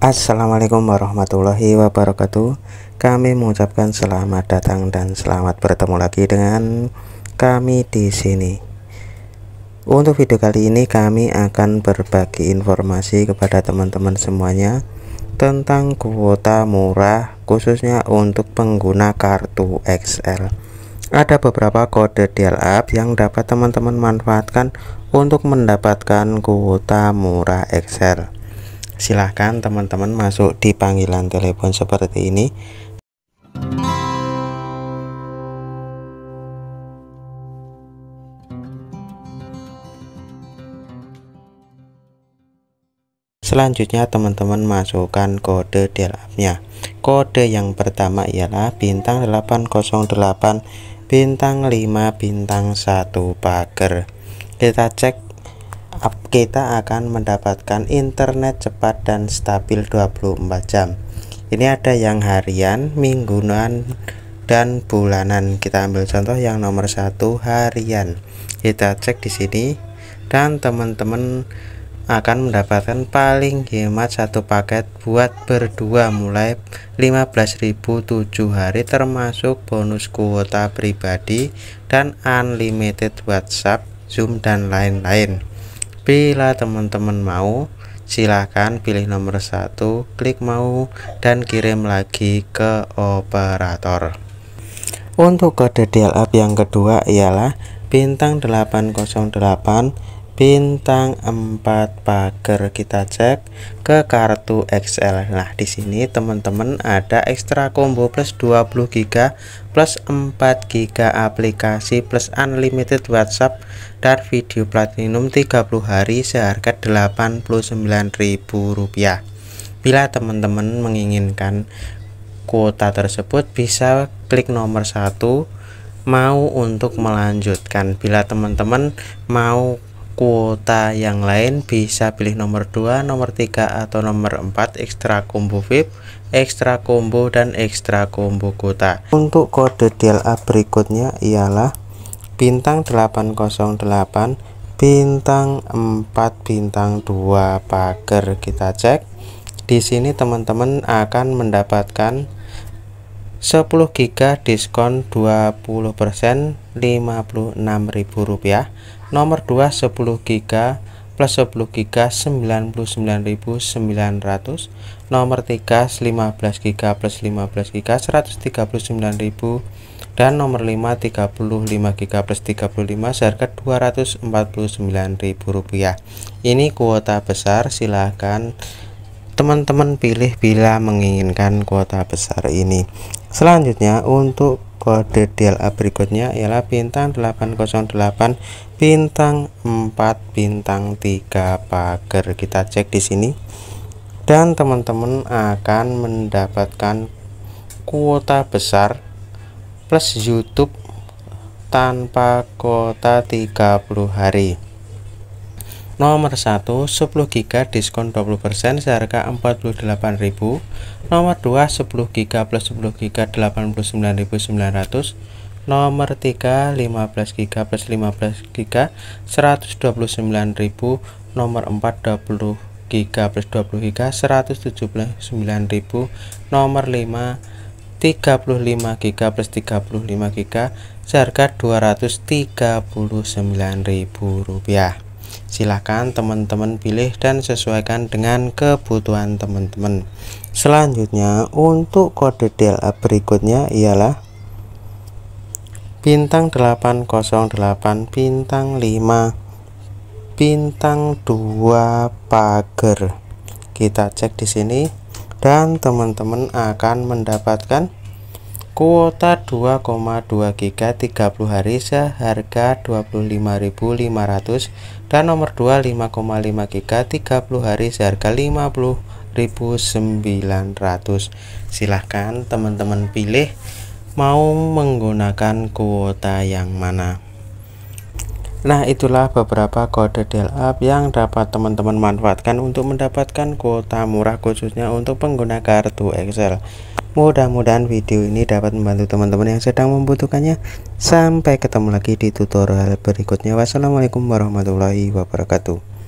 Assalamualaikum warahmatullahi wabarakatuh. Kami mengucapkan selamat datang dan selamat bertemu lagi dengan kami di sini. Untuk video kali ini kami akan berbagi informasi kepada teman-teman semuanya Tentang kuota murah khususnya untuk pengguna kartu XL ada beberapa kode dial up yang dapat teman-teman manfaatkan untuk mendapatkan kuota murah Excel silahkan teman-teman masuk di panggilan telepon seperti ini Selanjutnya teman-teman masukkan kode dial up-nya. Kode yang pertama ialah bintang 808 bintang 5 bintang 1 pagar kita cek kita akan mendapatkan internet cepat dan stabil 24 jam. Ini ada yang harian mingguan dan bulanan. Kita ambil contoh yang nomor satu harian. Kita cek di sini dan teman-teman akan mendapatkan paling hemat satu paket buat berdua mulai 15.007 hari termasuk bonus kuota pribadi dan unlimited WhatsApp Zoom dan lain-lain bila teman-teman mau silahkan pilih nomor satu klik mau dan kirim lagi ke operator. Untuk kode dial up yang kedua ialah bintang 808 bintang 4 pagar kita cek ke kartu XL nah di sini teman-teman ada ekstra combo plus 20 GB plus 4 GB aplikasi plus unlimited WhatsApp dan video platinum 30 hari seharga Rp89.000 bila teman-teman menginginkan kuota tersebut bisa klik nomor satu mau untuk melanjutkan. Bila teman-teman mau kuota yang lain bisa pilih nomor 2 nomor 3 atau nomor 4 ekstra combo VIP ekstra combo dan ekstra combo kuota. Untuk kode up berikutnya ialah bintang 808 bintang 4 bintang 2 pagar kita cek. Di sini teman-teman akan mendapatkan 10 GB diskon 20% Rp56.000 nomor 2 10 GB plus 10 GB 99.900 nomor 3 15 GB plus 15 GB 139.000 dan nomor 5 35 GB plus 35 seharga Rp249.000 ini kuota besar silahkan teman-teman pilih bila menginginkan kuota besar ini selanjutnya untuk kode up berikutnya ialah bintang 808 bintang 4 bintang 3 pagar. Kita cek di sini. Dan teman-teman akan mendapatkan kuota besar plus YouTube tanpa kuota 30 hari Nomor 1 10 GB diskon 20% seharga 48.000 Nomor 2 10 GB plus 10 GB 89.900 Nomor 3 15 GB plus 15 GB 129.000 Nomor 4 20 GB plus 20 GB 179.000 Nomor 5 35 GB plus 35 GB seharga Rp239.000 silahkan teman-teman pilih dan sesuaikan dengan kebutuhan teman-teman. Selanjutnya untuk kode DLA berikutnya ialah bintang 808 bintang 5 bintang 2 pagar. Kita cek di sini dan teman-teman akan mendapatkan kuota 2,2 GB 30 hari seharga 25.500 dan nomor 2 5,5 GB 30 hari seharga 50.900 silahkan teman-teman pilih mau menggunakan kuota yang mana. Nah itulah beberapa kode dial up yang dapat teman-teman manfaatkan untuk mendapatkan kuota murah khususnya untuk pengguna kartu Excel Mudah-mudahan video ini dapat membantu teman-teman yang sedang membutuhkannya. Sampai ketemu lagi di tutorial berikutnya. Wassalamualaikum warahmatullahi wabarakatuh.